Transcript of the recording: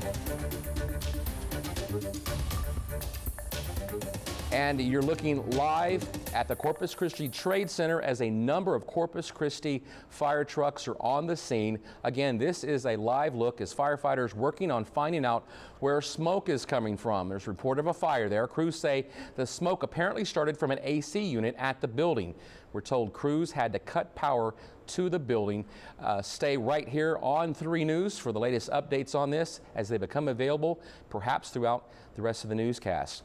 Thank you. And you're looking live at the Corpus Christi Trade Center as a number of Corpus Christi fire trucks are on the scene. Again, this is a live look as firefighters working on finding out where smoke is coming from. There's report of a fire there. Crews say the smoke apparently started from an AC unit at the building. We're told crews had to cut power to the building. Uh, stay right here on 3 News for the latest updates on this as they become available, perhaps throughout the rest of the newscast.